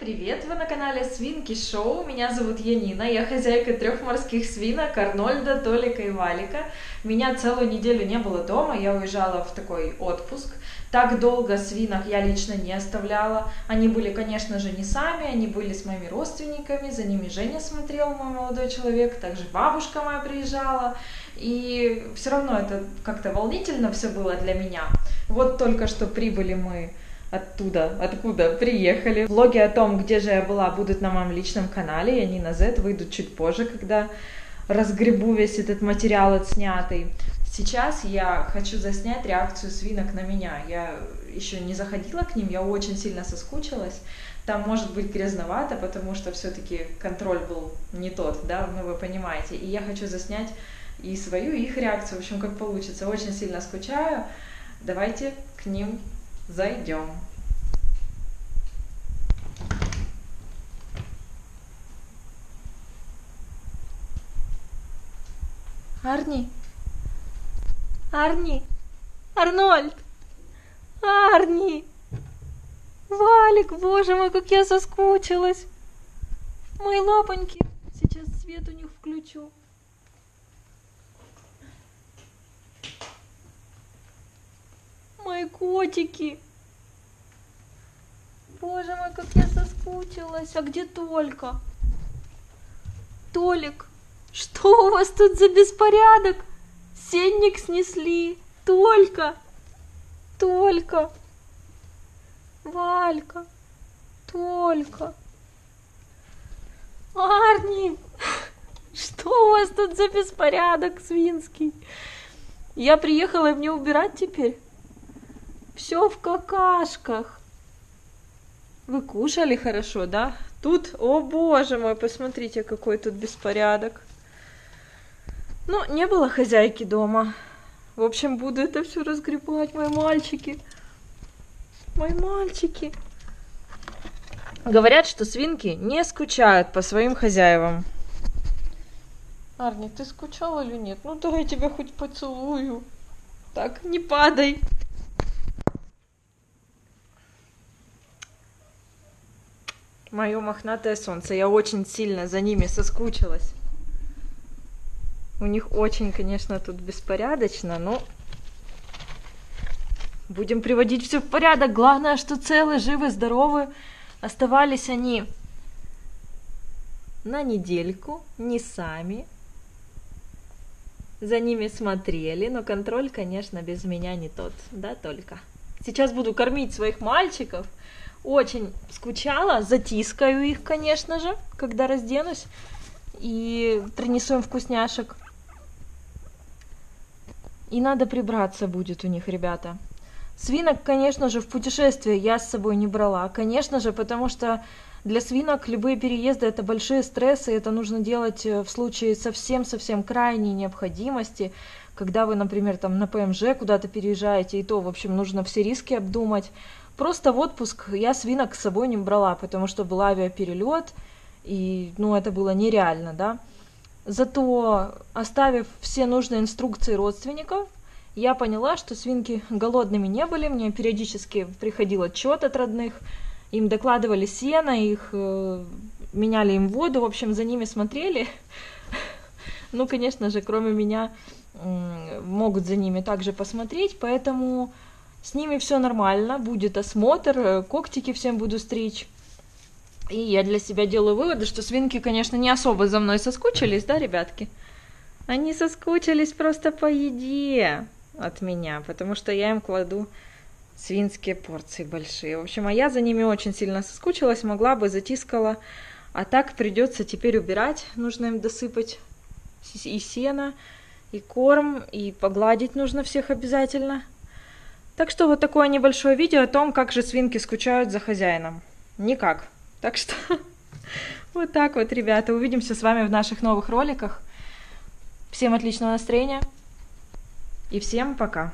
привет! Вы на канале Свинки Шоу. Меня зовут Янина. Я хозяйка трех морских свинок Арнольда, Толика и Валика. Меня целую неделю не было дома. Я уезжала в такой отпуск. Так долго свинок я лично не оставляла. Они были, конечно же, не сами, они были с моими родственниками. За ними Женя смотрел, мой молодой человек. Также бабушка моя приезжала. И все равно это как-то волнительно все было для меня. Вот только что прибыли мы оттуда, откуда приехали. Влоги о том, где же я была, будут на моем личном канале, и они на Z выйдут чуть позже, когда разгребу весь этот материал отснятый. Сейчас я хочу заснять реакцию свинок на меня. Я еще не заходила к ним, я очень сильно соскучилась. Там может быть грязновато, потому что все-таки контроль был не тот, да, ну вы понимаете. И я хочу заснять и свою, и их реакцию, в общем, как получится. Очень сильно скучаю. Давайте к ним зайдем. Арни? Арни? Арнольд? Арни? Валик, боже мой, как я соскучилась. Мои лапоньки. Сейчас свет у них включу. Мои котики. Боже мой, как я соскучилась. А где Толька? Толик, что у вас тут за беспорядок? Сенник снесли. Только. Только. Валька. Только. Арни, что у вас тут за беспорядок свинский? Я приехала и мне убирать теперь? Все в какашках. Вы кушали хорошо, да? Тут, о боже мой, посмотрите, какой тут беспорядок. Ну, не было хозяйки дома. В общем, буду это все разгребать, мои мальчики. Мои мальчики. Говорят, что свинки не скучают по своим хозяевам. Арни, ты скучал или нет? Ну, давай я тебя хоть поцелую. Так, не падай. Мое мохнатое солнце. Я очень сильно за ними соскучилась. У них очень, конечно, тут беспорядочно, но будем приводить все в порядок. Главное, что целы, живы, здоровы. Оставались они на недельку, не сами. За ними смотрели, но контроль, конечно, без меня не тот, да, только. Сейчас буду кормить своих мальчиков – очень скучала, затискаю их, конечно же, когда разденусь, и принесу им вкусняшек. И надо прибраться будет у них, ребята. Свинок, конечно же, в путешествие я с собой не брала. Конечно же, потому что для свинок любые переезды это большие стрессы, это нужно делать э, в случае совсем-совсем крайней необходимости, когда вы, например, там на ПМЖ куда-то переезжаете, и то, в общем, нужно все риски обдумать. Просто в отпуск я свинок с собой не брала, потому что был авиаперелет, и, ну, это было нереально, да. Зато, оставив все нужные инструкции родственников, я поняла, что свинки голодными не были, мне периодически приходил отчет от родных, им докладывали сено, их э, меняли им воду, в общем, за ними смотрели. Ну, конечно же, кроме меня могут за ними также посмотреть, поэтому с ними все нормально, будет осмотр, э, когтики всем буду стричь. И я для себя делаю выводы, что свинки, конечно, не особо за мной соскучились, да, ребятки? Они соскучились просто по еде от меня, потому что я им кладу свинские порции большие. В общем, а я за ними очень сильно соскучилась, могла бы, затискала. А так придется теперь убирать, нужно им досыпать и сено, и корм, и погладить нужно всех обязательно. Так что вот такое небольшое видео о том, как же свинки скучают за хозяином. Никак. Так что вот так вот, ребята. Увидимся с вами в наших новых роликах. Всем отличного настроения и всем пока.